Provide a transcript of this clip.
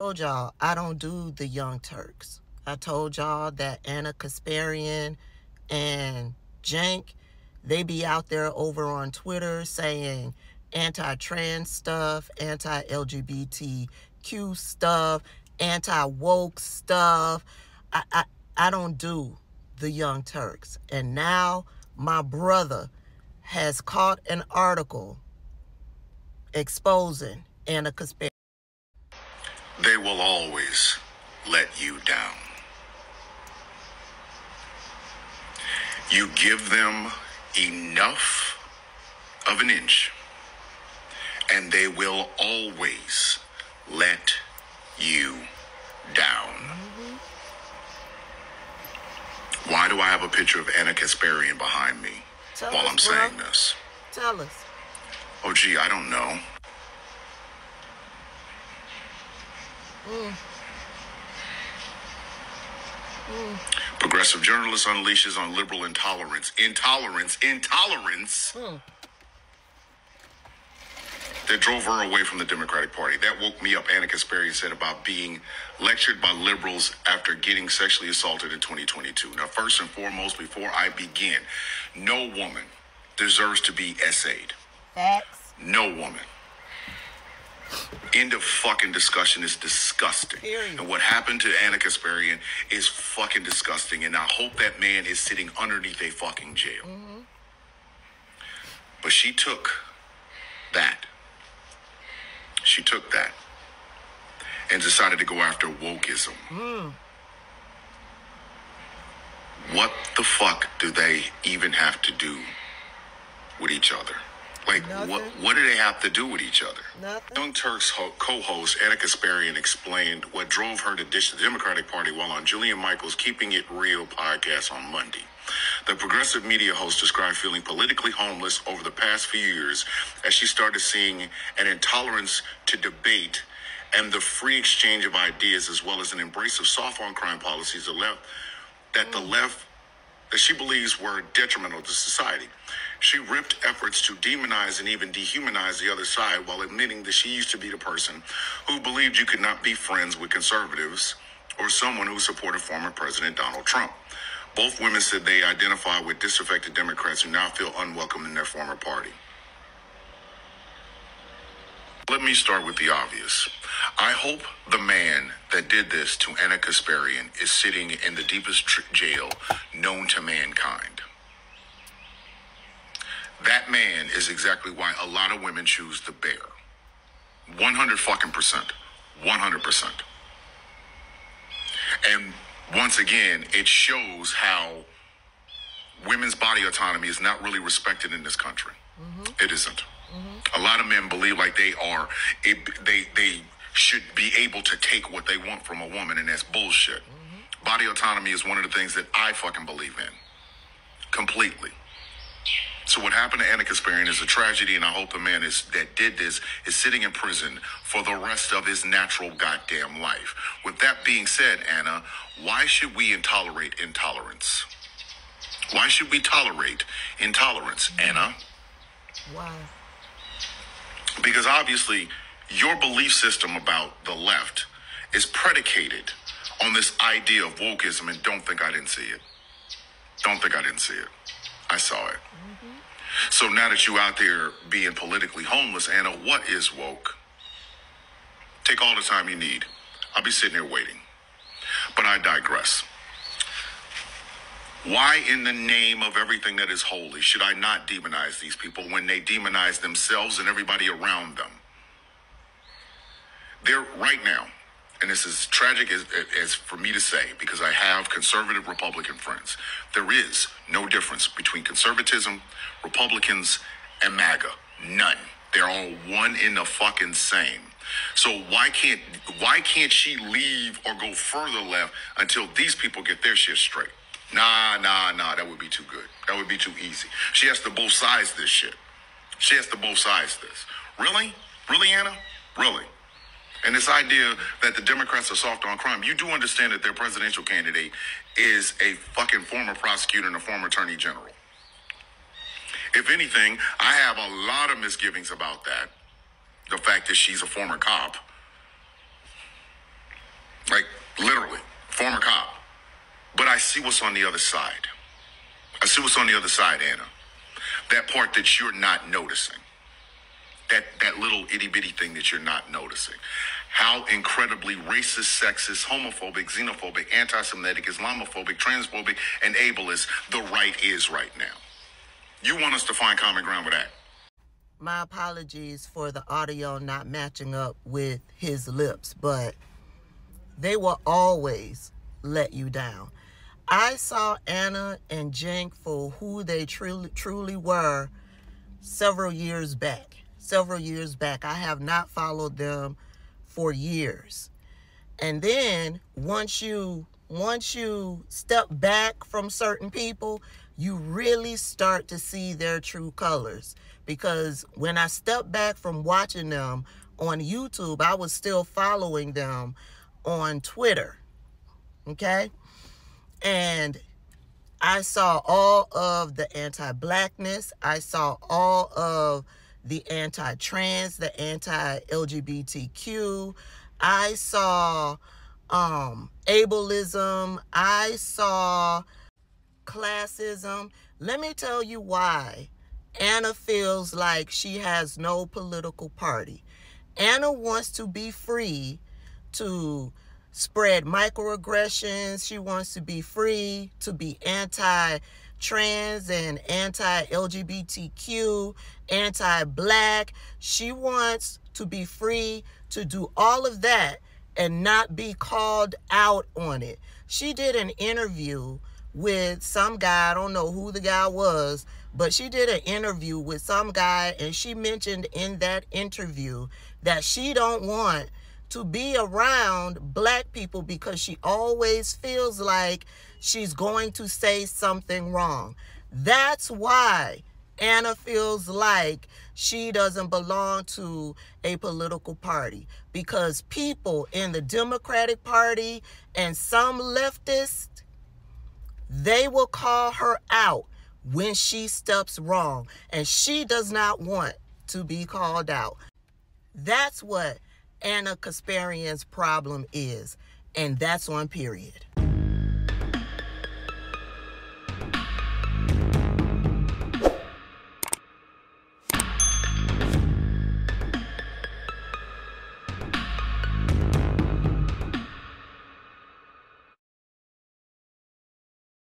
told y'all I don't do the Young Turks. I told y'all that Ana Kasparian and Cenk, they be out there over on Twitter saying anti-trans stuff, anti-LGBTQ stuff, anti-woke stuff. I, I, I don't do the Young Turks. And now my brother has caught an article exposing Ana Kasparian. They will always let you down. You give them enough of an inch, and they will always let you down. Why do I have a picture of Ana Kasparian behind me Tell while us, I'm bro. saying this? Tell us. Oh, gee, I don't know. Progressive journalist unleashes on liberal intolerance. Intolerance. Intolerance. That drove her away from the Democratic Party. That woke me up. Ana Kasparian said about being lectured by liberals after getting sexually assaulted in 2022. Now, first and foremost, before I begin, no woman deserves to be essayed. Facts. No woman. End of fucking discussion is disgusting. Period. And what happened to Ana Kasparian is fucking disgusting. And I hope that man is sitting underneath a fucking jail. Mm-hmm. But she took that. She took that and decided to go after wokeism. Mm. What the fuck do they even have to do with each other? Like, what Nothing. what do they have to do with each other? Nothing. Young Turks ho- co-host Ana Kasparian explained what drove her to ditch the Democratic Party while on Jillian Michaels' Keeping It Real podcast on Monday. The progressive media host described feeling politically homeless over the past few years as she started seeing an intolerance to debate and the free exchange of ideas as well as an embrace of soft on crime policies that left that the mm. left that she believes were detrimental to society. She ripped efforts to demonize and even dehumanize the other side while admitting that she used to be the person who believed you could not be friends with conservatives or someone who supported former President Donald Trump. Both women said they identify with disaffected Democrats who now feel unwelcome in their former party. Let me start with the obvious. I hope the man that did this to Ana Kasparian is sitting in the deepest jail known to mankind. That man is exactly why a lot of women choose the bear. 100 fucking percent. 100 percent. And once again, it shows how women's body autonomy is not really respected in this country. Mm-hmm. It isn't. Mm-hmm. A lot of men believe like they are, it, they they should be able to take what they want from a woman, and that's bullshit. Mm-hmm. Body autonomy is one of the things that I fucking believe in, completely. So what happened to Ana Kasparian is a tragedy, and I hope the man is that did this is sitting in prison for the rest of his natural goddamn life. With that being said, Ana, why should we intolerate intolerance? Why should we tolerate intolerance, Ana? Why? Because obviously, your belief system about the left is predicated on this idea of wokeism, and don't think I didn't see it. Don't think I didn't see it. I saw it. Mm-hmm. So now that you out there being politically homeless, Ana, what is woke? Take all the time you need. I'll be sitting here waiting. But I digress. Why, in the name of everything that is holy, should I not demonize these people when they demonize themselves and everybody around them? They're right now, and this is tragic as, as for me to say because I have conservative Republican friends. There is no difference between conservatism, Republicans, and MAGA. None. They're all one in the fucking same. So why can't why can't she leave or go further left until these people get their shit straight? Nah, nah, nah. That would be too good. That would be too easy. She has to both sides this shit. She has to both sides this. Really? Really, Ana? Really? And this idea that the Democrats are soft on crime, you do understand that their presidential candidate is a fucking former prosecutor and a former attorney general. If anything, I have a lot of misgivings about that. The fact that she's a former cop. Like, literally, former cop. But I see what's on the other side. I see what's on the other side, Ana. That part that you're not noticing. That that little itty bitty thing that you're not noticing. How incredibly racist, sexist, homophobic, xenophobic, anti-Semitic, Islamophobic, transphobic, and ableist the right is right now. You want us to find common ground with that. My apologies for the audio not matching up with his lips, but they will always let you down. I saw Ana and Cenk for who they truly truly were several years back. Several years back. I have not followed them for years. And then once you once you step back from certain people, you really start to see their true colors. Because when I stepped back from watching them on YouTube, I was still following them on Twitter. Okay? And I saw all of the anti blackness, I saw all of the anti trans, the anti LGBTQ, I saw um, ableism, I saw classism. Let me tell you why Ana feels like she has no political party. Ana wants to be free to spread microaggressions. She wants to be free, to be anti trans and anti LGBTQ, anti black. She wants to be free to do all of that and not be called out on it. She did an interview with some guy, I don't know who the guy was, but she did an interview with some guy and she mentioned in that interview that she don't want to be around black people because she always feels like she's going to say something wrong. That's why Ana feels like she doesn't belong to a political party because people in the Democratic Party and some leftists, they will call her out when she steps wrong, and she does not want to be called out. That's what Ana Kasparian's problem is, and that's on period.